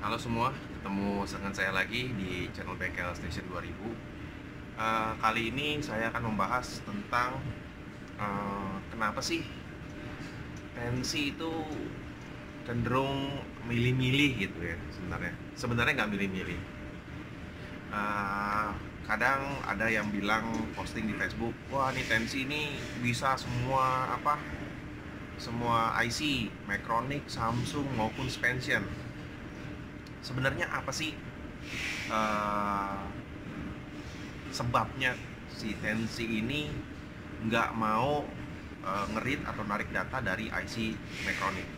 Halo semua, ketemu dengan saya lagi di channel Bengkel Station 2000 Eh, Kali ini saya akan membahas tentang eh, Kenapa sih tensi itu cenderung milih-milih gitu ya sebenarnya. Sebenarnya nggak milih-milih. Eh, Kadang ada yang bilang posting di Facebook Wah ini tensi ini bisa semua apa semua IC, Macronic, Samsung maupun Spension sebenarnya apa sih uh, sebabnya si tensi ini nggak mau uh, ngerit atau narik data dari IC Macronic.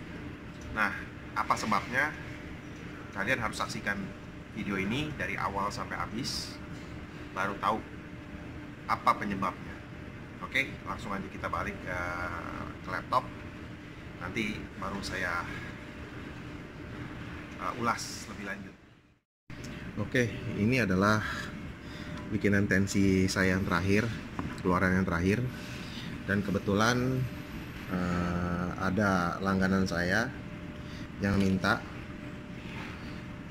Nah, apa sebabnya? Kalian harus saksikan video ini dari awal sampai habis, baru tahu apa penyebabnya. Oke, langsung aja kita balik ke, ke laptop. Nanti baru saya uh, ulas lebih lanjut. Oke, ini adalah bikinan tensi saya yang terakhir, keluaran yang terakhir, dan kebetulan uh, ada langganan saya yang minta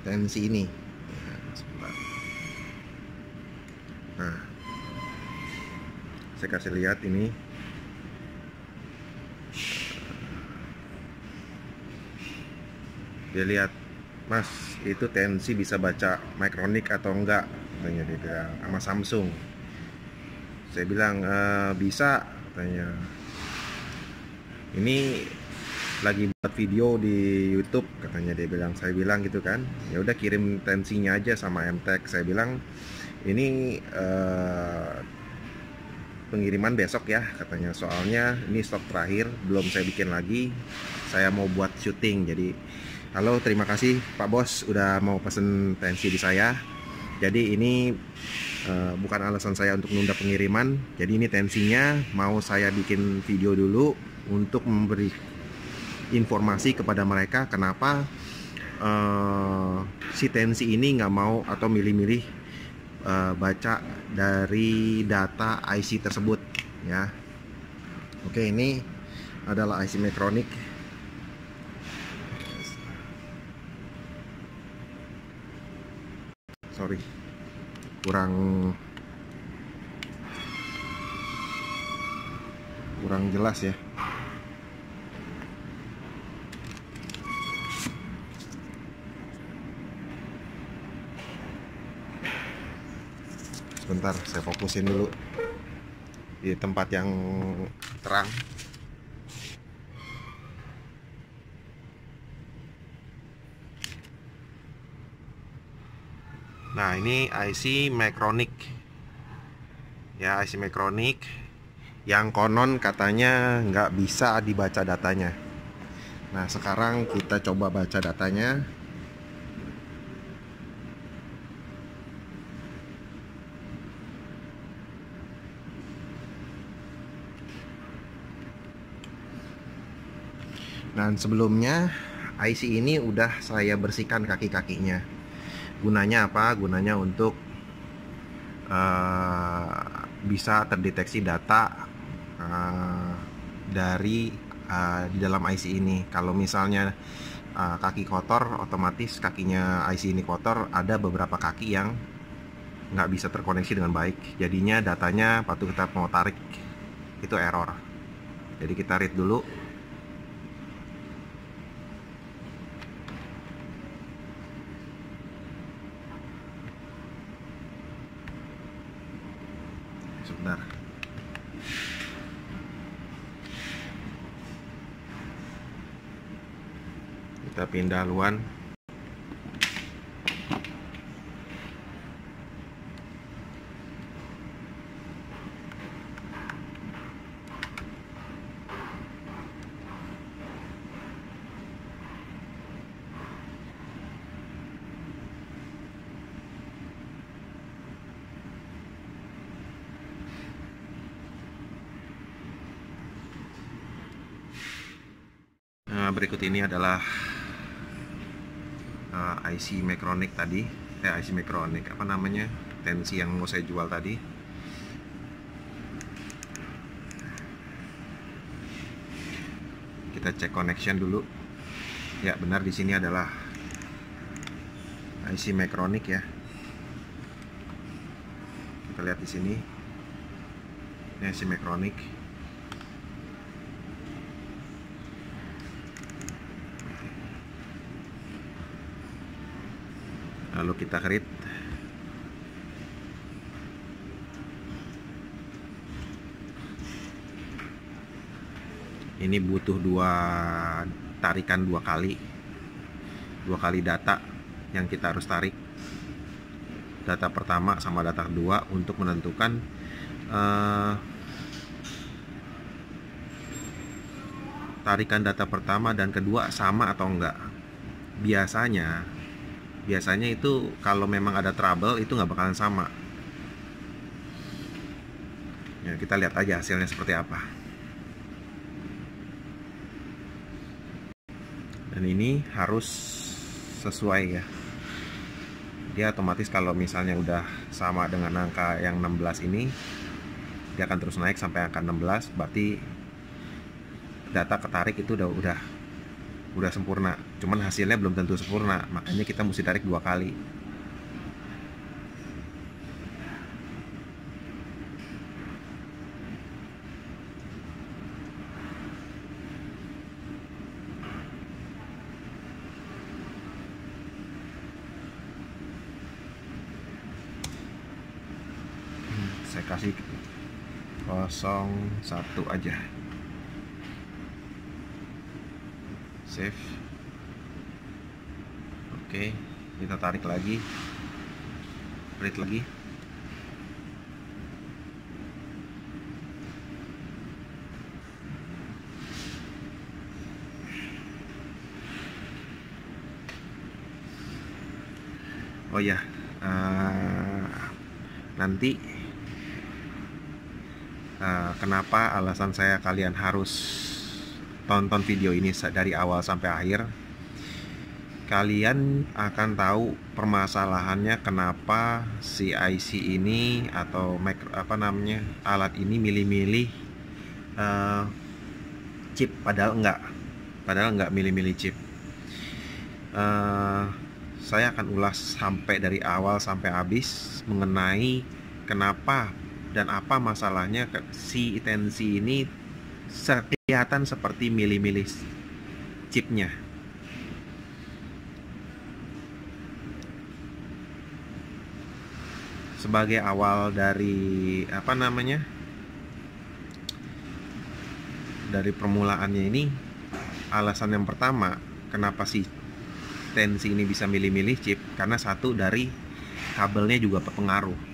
tensi ini. Nah, saya kasih lihat ini dia lihat mas itu tensi bisa baca Micronic atau enggak? Tanya dia bilang sama Samsung. Saya bilang e, bisa tanya. Ini lagi buat video di YouTube katanya dia bilang. Saya bilang gitu kan. Ya udah kirim tensinya aja sama MTech saya bilang ini uh, pengiriman besok ya katanya. Soalnya ini stok terakhir belum saya bikin lagi. Saya mau buat syuting jadi halo terima kasih Pak Bos udah mau pesen tensi di saya jadi ini uh, bukan alasan saya untuk nunda pengiriman jadi ini tensinya mau saya bikin video dulu untuk memberi informasi kepada mereka kenapa uh, si tensi ini nggak mau atau milih-milih uh, baca dari data IC tersebut ya. Oke, ini adalah IC Metronic. Sorry. Kurang kurang jelas ya. sebentar saya fokusin dulu di tempat yang terang nah ini IC Macronic. Ya IC Macronic. Yang konon katanya nggak bisa dibaca datanya. Nah sekarang kita coba baca datanya. Dan sebelumnya IC ini udah saya bersihkan kaki-kakinya. Gunanya apa? Gunanya untuk uh, bisa terdeteksi data uh, dari uh, di dalam IC ini. Kalau misalnya uh, kaki kotor, otomatis kakinya IC ini kotor. Ada beberapa kaki yang nggak bisa terkoneksi dengan baik. Jadinya datanya waktu kita mau tarik itu error. Jadi kita read dulu sebentar kita pindah haluan Nah, berikut ini adalah IC Macronic tadi, eh IC Macronic apa namanya tensi yang mau saya jual tadi. Kita cek connection dulu. Ya benar di sini adalah IC Micronic ya kita lihat di sini ini IC Micronic lalu kita kerit. Ini butuh dua tarikan dua kali. Dua kali data yang kita harus tarik. Data pertama sama data kedua untuk menentukan uh, tarikan data pertama dan kedua sama atau enggak. Biasanya biasanya itu kalau memang ada trouble itu nggak bakalan sama. Ya kita lihat aja hasilnya seperti apa. Dan ini harus sesuai ya. Dia otomatis kalau misalnya udah sama dengan angka yang 16 ini dia akan terus naik sampai angka 16 berarti data ketarik itu udah udah udah sempurna. Cuman hasilnya belum tentu sempurna makanya kita mesti tarik dua kali. Saya kasih 01 aja save oke kita tarik lagi. Read lagi. Oh ya uh, nanti uh, kenapa alasan saya kalian harus tonton video ini dari awal sampai akhir kalian akan tahu permasalahannya kenapa si IC ini atau apa namanya alat ini milih-milih uh, chip padahal enggak. Padahal enggak milih-milih chip. Uh, saya akan ulas sampai dari awal sampai habis mengenai kenapa dan apa masalahnya si tensi ini kelihatan seperti milih-milih chipnya. Sebagai awal dari apa namanya dari permulaannya ini alasan yang pertama kenapa sih tensi ini bisa milih-milih chip? Karena satu dari kabelnya juga berpengaruh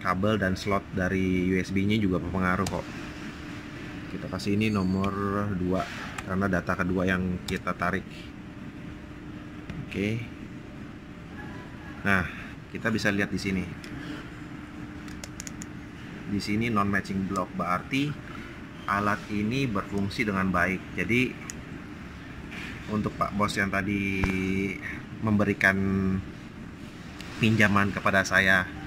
kabel dan slot dari USB nya juga berpengaruh kok. Kita kasih ini nomor 2 karena data kedua yang kita tarik. Oke. Nah kita bisa lihat di sini. Di sini non matching block berarti alat ini berfungsi dengan baik. Jadi untuk Pak Bos yang tadi memberikan pinjaman kepada saya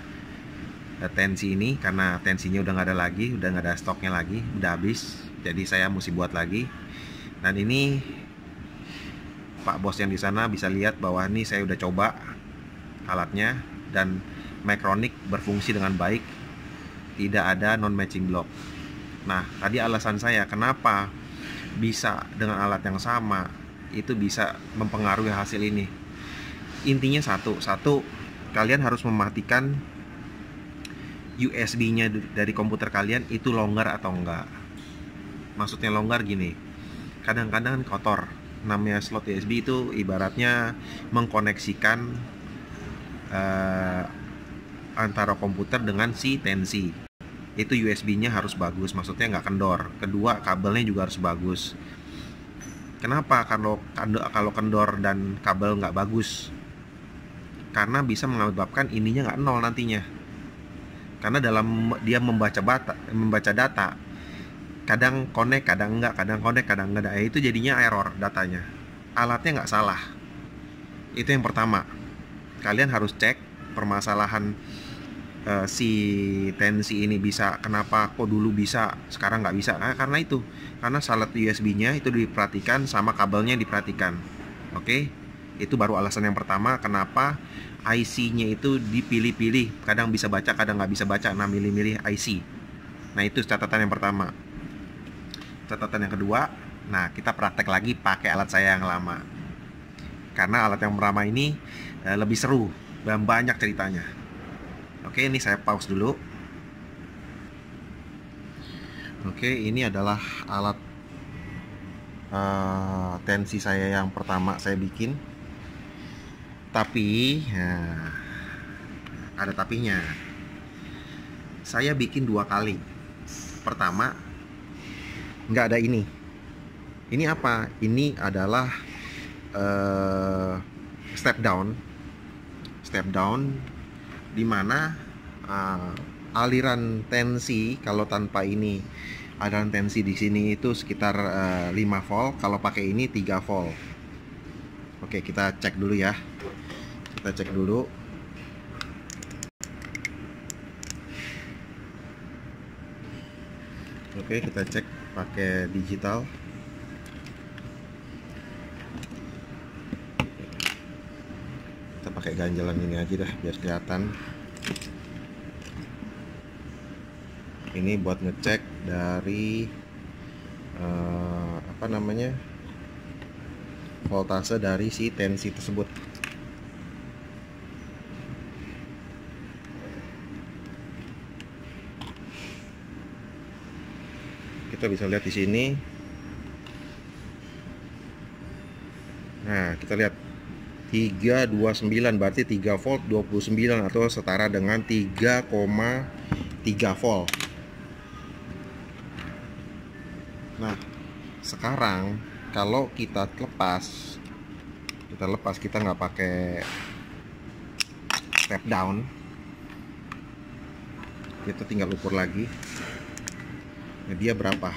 tensi ini karena tensinya udah nggak ada lagi udah nggak ada stoknya lagi udah habis. Jadi saya mesti buat lagi. Dan ini Pak Bos yang di sana bisa lihat bahwa ini saya udah coba alatnya dan Micronic berfungsi dengan baik. Tidak ada non matching block. Nah tadi alasan saya kenapa bisa dengan alat yang sama itu bisa mempengaruhi hasil ini? Intinya satu satu kalian harus mematikan USB-nya dari komputer kalian itu longgar atau enggak? Maksudnya longgar gini kadang-kadang kotor. Namanya slot USB itu ibaratnya mengkoneksikan uh, antara komputer dengan si tensi. Itu USB-nya harus bagus maksudnya nggak kendor. Kedua kabelnya juga harus bagus. Kenapa kalau kalau kendor dan kabel nggak bagus? Karena bisa menyebabkan ininya nggak nol nantinya karena dalam dia membaca data membaca data kadang connect kadang enggak kadang connect kadang enggak. Itu jadinya error datanya. Alatnya nggak salah. Itu yang pertama. Kalian harus cek permasalahan uh, si tensi ini bisa kenapa kok dulu bisa sekarang nggak bisa. Nah, karena itu. Karena salat USB-nya itu diperhatikan sama kabelnya diperhatikan. Oke? Okay? itu baru alasan yang pertama kenapa IC-nya itu dipilih-pilih. Kadang bisa baca kadang nggak bisa baca. Nah milih-milih IC nah itu catatan yang pertama. Catatan yang kedua nah kita praktek lagi pakai alat saya yang lama. Karena alat yang pertama ini eh, lebih seru dan banyak ceritanya. Oke ini saya pause dulu. Oke ini adalah alat uh, tensi saya yang pertama saya bikin tapi nah, ada tapinya. Saya bikin dua kali. Pertama nggak ada ini. Ini apa? Ini adalah uh, step down. Step down di mana uh, aliran tensi kalau tanpa ini aliran tensi di sini itu sekitar uh, eh, 5 volt kalau pakai ini 3 volt. Oke kita cek dulu ya kita cek dulu. Oke kita cek pakai digital. Kita pakai ganjalan ini aja dah biar kelihatan. Ini buat ngecek dari uh, apa namanya voltase dari si tensi tersebut kita bisa lihat di sini. Nah kita lihat. 329 berarti 3 volt 29 atau setara dengan 3,3 volt. Nah sekarang kalau kita lepas kita lepas kita nggak pakai step down kita tinggal ukur lagi dia berapa?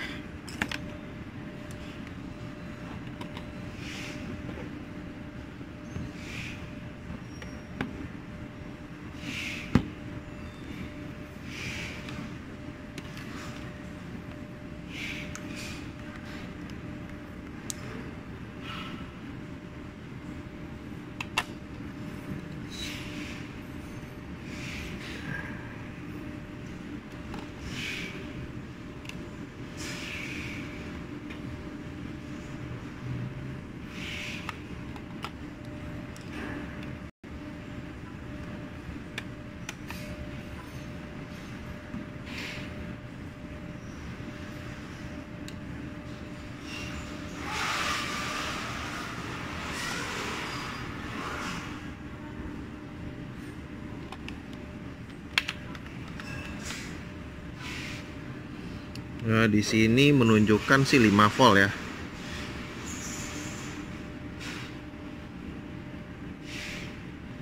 Nah, di sini menunjukkan sih 5 volt ya.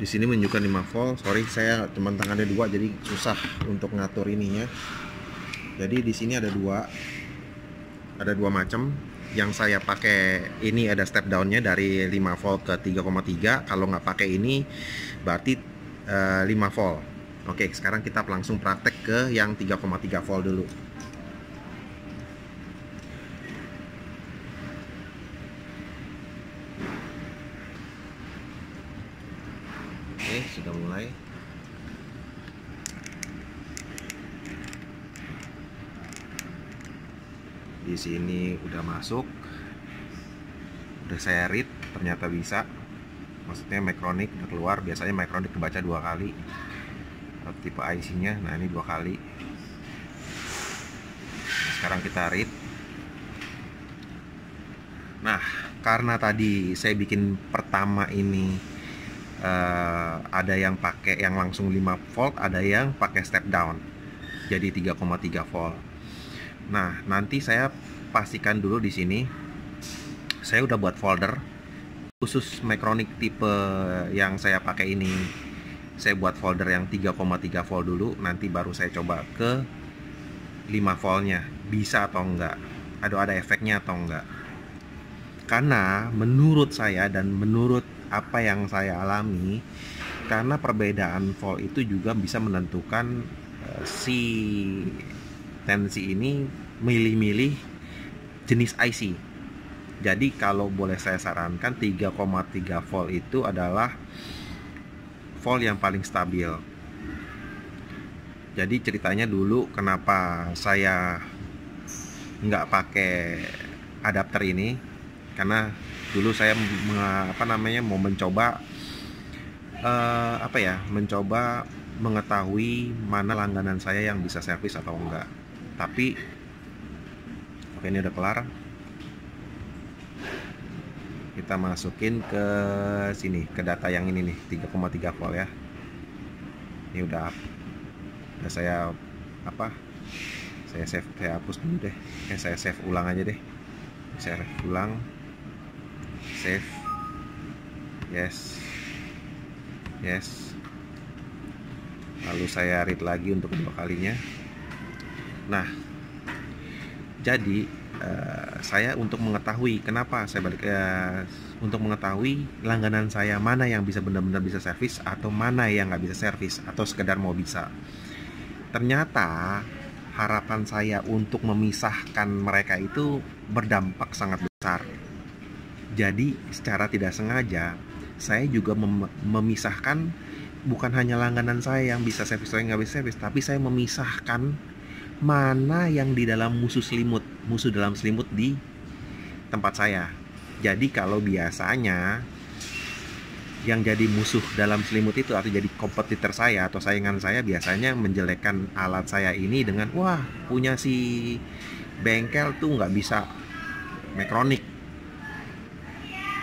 Di sini menunjukkan 5 volt. Sorry, saya cuma tangannya dua jadi susah untuk ngatur ininya. Jadi di sini ada dua. Ada dua macam. Yang saya pakai ini ada step downnya dari 5 volt ke 3,3. Kalau nggak pakai ini berarti uh, eh, 5 volt. Oke, sekarang kita langsung praktek ke yang 3,3 volt dulu. Sudah mulai. Di sini udah masuk. Udah saya read, ternyata bisa. Maksudnya Micronic udah keluar. Biasanya Micronic kebaca dua kali. Tipe IC-nya, nah ini dua kali. Sekarang kita read. Nah, karena tadi saya bikin pertama ini uh, ada yang pakai yang langsung 5 volt, ada yang pakai step down. Jadi 3,3 volt. Nah, nanti saya pastikan dulu di sini saya udah buat folder khusus Micronic tipe yang saya pakai ini. Saya buat folder yang 3,3 volt dulu, nanti baru saya coba ke 5 voltnya bisa atau enggak ada ada efeknya atau enggak karena menurut saya dan menurut apa yang saya alami karena perbedaan volt itu juga bisa menentukan uh, si tensi ini milih-milih jenis IC jadi kalau boleh saya sarankan 3,3 volt itu adalah volt yang paling stabil. Jadi ceritanya dulu kenapa saya nggak pakai adapter ini? Karena dulu saya apa namanya mau mencoba uh, apa ya mencoba mengetahui mana langganan saya yang bisa servis atau enggak. Tapi oke ini udah kelar. Kita masukin ke sini ke data yang ini nih 3,3 volt ya. Ini udah udah saya apa saya save saya hapus dulu deh. Eh, saya save ulang aja deh. Saya save ulang save yes. Yes. Lalu saya read lagi untuk kedua kalinya. Nah jadi uh, saya untuk mengetahui kenapa saya balik uh, untuk mengetahui langganan saya mana yang bisa benar-benar bisa servis atau mana yang nggak bisa servis atau sekedar mau bisa. Ternyata harapan saya untuk memisahkan mereka itu berdampak sangat besar jadi secara tidak sengaja saya juga mem memisahkan bukan hanya langganan saya yang bisa servis yang nggak bisa servis, tapi saya memisahkan mana yang di dalam musuh selimut, musuh dalam selimut di tempat saya. Jadi kalau biasanya yang jadi musuh dalam selimut itu atau jadi kompetitor saya atau saingan saya biasanya menjelekkan alat saya ini dengan wah punya si bengkel tuh nggak bisa mekronik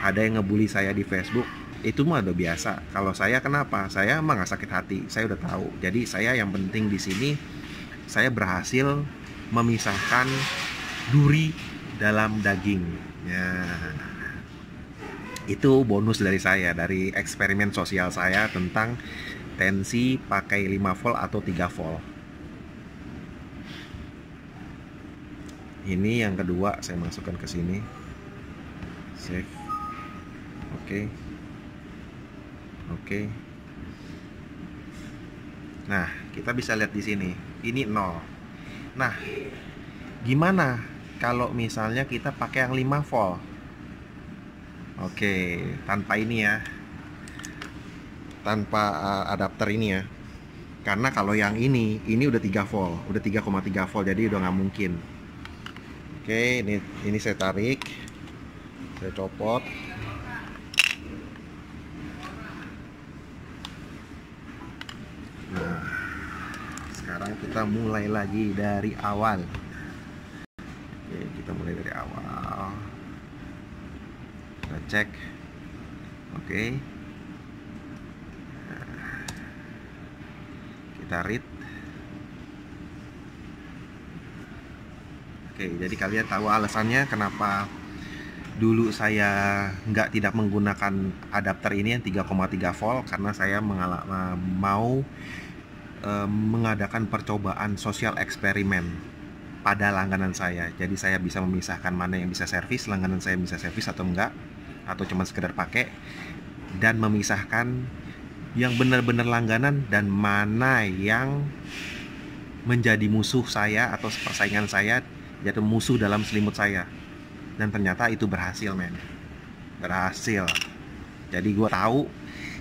ada yang ngebully saya di Facebook itu mah udah biasa. Kalau saya kenapa? Saya emang nggak sakit hati saya udah tahu. Jadi saya yang penting di sini saya berhasil memisahkan duri dalam daging. Ya. Itu bonus dari saya dari eksperimen sosial saya tentang tensi pakai 5 volt atau 3 volt. Ini yang kedua saya masukkan ke sini. Save Oke. Oke. Nah, kita bisa lihat di sini. Ini 0. Nah, gimana kalau misalnya kita pakai yang 5 volt? Oke, tanpa ini ya. Tanpa uh, adapter ini ya. Karena kalau yang ini, ini udah 3 volt, udah 3,3 volt, jadi udah nggak mungkin. Oke, ini ini saya tarik, saya copot, kita mulai lagi dari awal. Oke kita mulai dari awal. Kita cek. Oke. Kita read. Oke jadi kalian tahu alasannya kenapa dulu saya nggak tidak menggunakan adapter ini yang 3,3 volt? Karena saya mengalami mau mengadakan percobaan sosial eksperimen pada langganan saya. Jadi saya bisa memisahkan mana yang bisa servis, langganan saya bisa servis atau enggak, atau cuma sekedar pakai, dan memisahkan yang benar-benar langganan dan mana yang menjadi musuh saya atau persaingan saya, yaitu musuh dalam selimut saya. Dan ternyata itu berhasil, men. Berhasil. Jadi gue tahu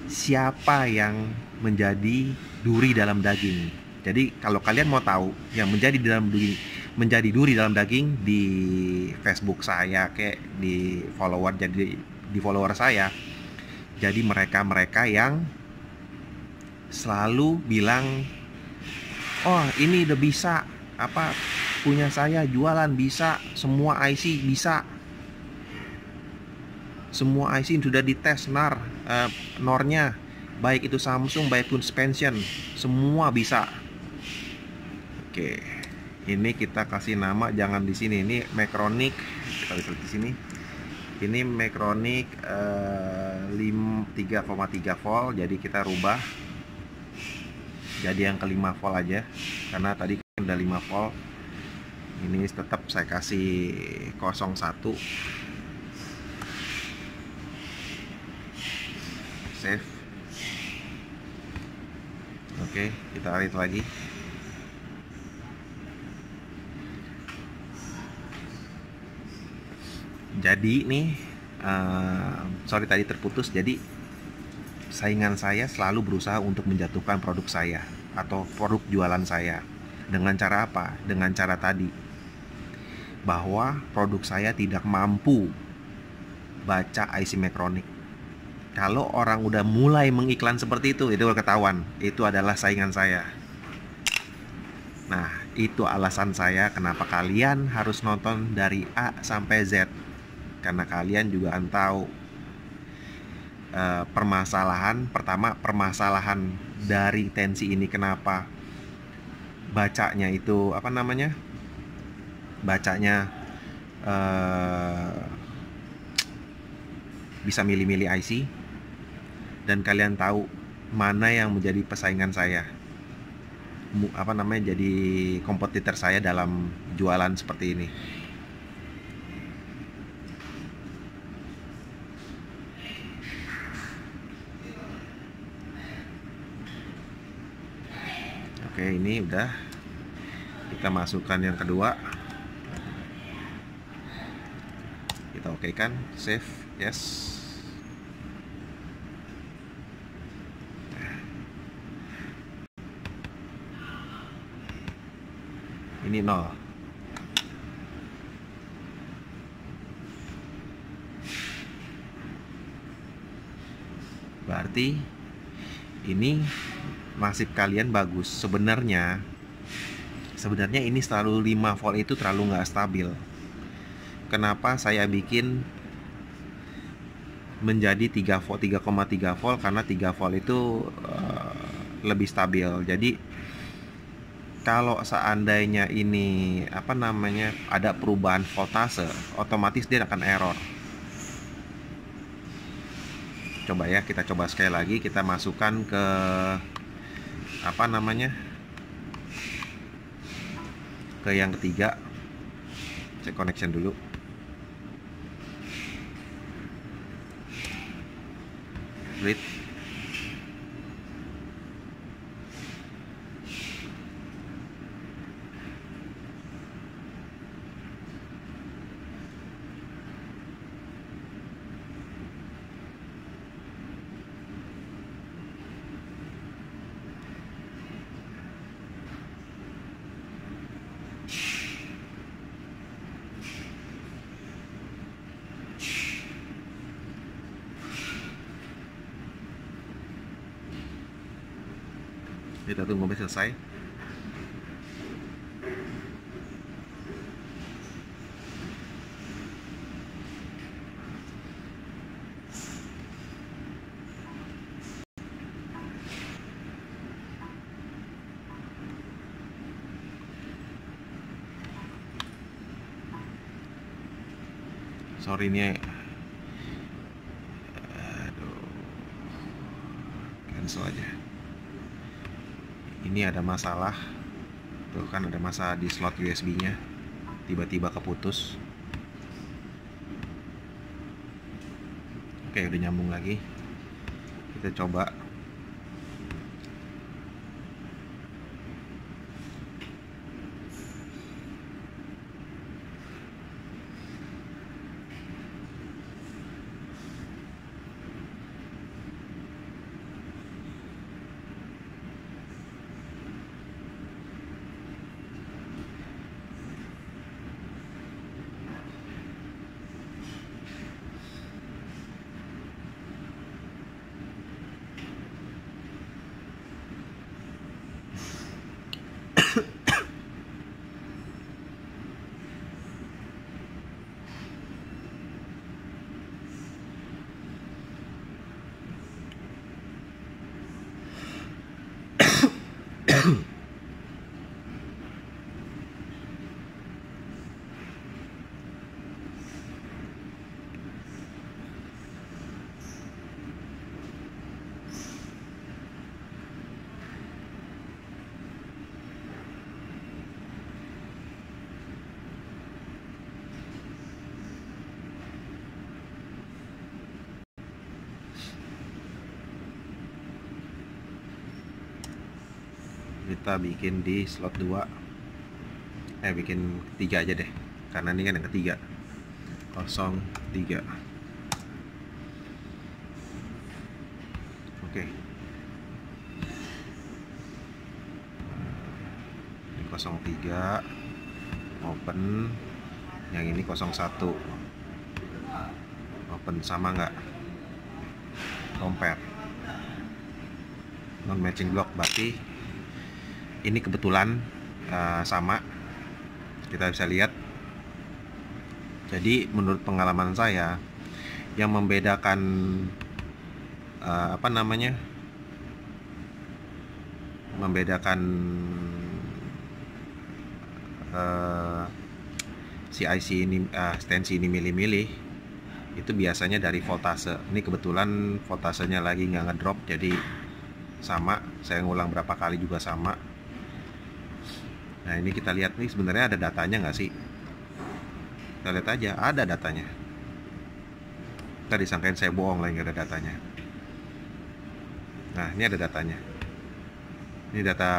siapa yang menjadi duri dalam daging. Jadi kalau kalian mau tahu yang menjadi dalam duri menjadi duri dalam daging di Facebook saya kayak di follower jadi di follower saya. Jadi mereka-mereka yang selalu bilang oh ini udah bisa apa punya saya jualan bisa semua IC bisa semua IC sudah dites nar uh, nornya baik itu Samsung baik pun Spension semua bisa. Oke ini kita kasih nama jangan di sini. Ini Macronic kita lihat di sini. Ini Macronic uh, 3,3 volt jadi kita rubah. Jadi yang kelima volt aja karena tadi kan udah 5 volt. Ini tetap saya kasih 01 save oke kita arit lagi. Jadi nih uh, sorry tadi terputus. Jadi saingan saya selalu berusaha untuk menjatuhkan produk saya atau produk jualan saya. Dengan cara apa? Dengan cara tadi. Bahwa produk saya tidak mampu baca IC Mekronik kalau orang udah mulai mengiklan seperti itu itu ketahuan. Itu adalah saingan saya. Nah itu alasan saya kenapa kalian harus nonton dari A sampai Z. Karena kalian juga akan tahu uh, permasalahan pertama permasalahan dari tensi ini kenapa bacanya itu apa namanya bacanya uh, bisa milih-milih IC dan kalian tahu mana yang menjadi persaingan saya. Apa namanya jadi kompetitor saya dalam jualan seperti ini. Oke ini udah kita masukkan yang kedua. Kita oke kan? Save yes ini nol. Berarti ini nasib kalian bagus. Sebenarnya sebenarnya ini selalu 5 volt itu terlalu nggak stabil. Kenapa saya bikin menjadi 3 volt 3,3 volt? Karena 3 volt itu uh, lebih stabil. Jadi kalau seandainya ini apa namanya ada perubahan voltase otomatis dia akan error. Coba ya kita coba sekali lagi kita masukkan ke apa namanya ke yang ketiga. Cek connection dulu. Read kita tunggu sampai selesai. Sorry ini ini ada masalah. Tuh kan ada masalah di slot USB nya tiba-tiba keputus. Oke udah nyambung lagi. Kita coba kita bikin di slot 2 eh bikin tiga aja deh. Karena ini kan yang ketiga. 03 Oke. Ini 03 Open. Yang ini 01 Open sama nggak? Compare Non matching block berarti Ini kebetulan uh, sama. Kita bisa lihat. Jadi menurut pengalaman saya yang membedakan uh, apa namanya? Membedakan uh, si IC ini uh, stensi ini milih-milih itu biasanya dari voltase. Ini kebetulan voltasenya lagi nggak ngedrop jadi sama. Saya ngulang berapa kali juga sama nah ini kita lihat nih sebenarnya ada datanya nggak sih? Kita lihat aja ada datanya. Kita disangkain saya bohong lagi ada datanya. Nah ini ada datanya. Ini data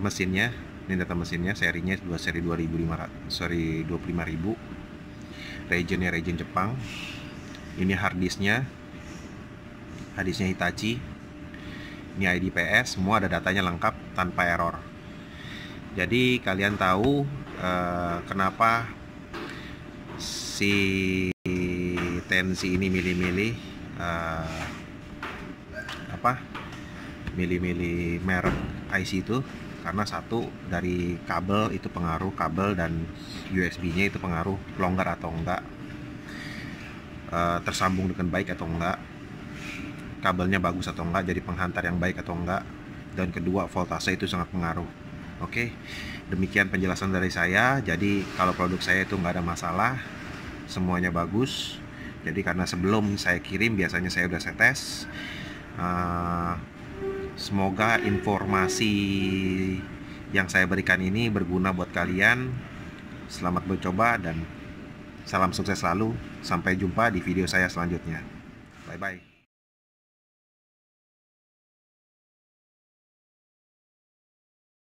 mesinnya ini data mesinnya serinya dua seri 2500 seri 25000 regionnya region Jepang. Ini harddisknya harddisknya Hitachi. Ini ID PS semua ada datanya lengkap tanpa error jadi kalian tahu uh, kenapa si tensi ini milih-milih uh, apa milih-milih merek IC itu? Karena satu dari kabel itu pengaruh kabel dan USB-nya itu pengaruh longgar atau enggak. Uh, tersambung dengan baik atau enggak. Kabelnya bagus atau enggak jadi penghantar yang baik atau enggak. Dan kedua voltase itu sangat pengaruh oke demikian penjelasan dari saya. Jadi kalau produk saya itu enggak ada masalah semuanya bagus. Jadi karena sebelum saya kirim biasanya saya udah saya tes. Uh, semoga informasi yang saya berikan ini berguna buat kalian. Selamat mencoba dan salam sukses selalu. Sampai jumpa di video saya selanjutnya. Bye bye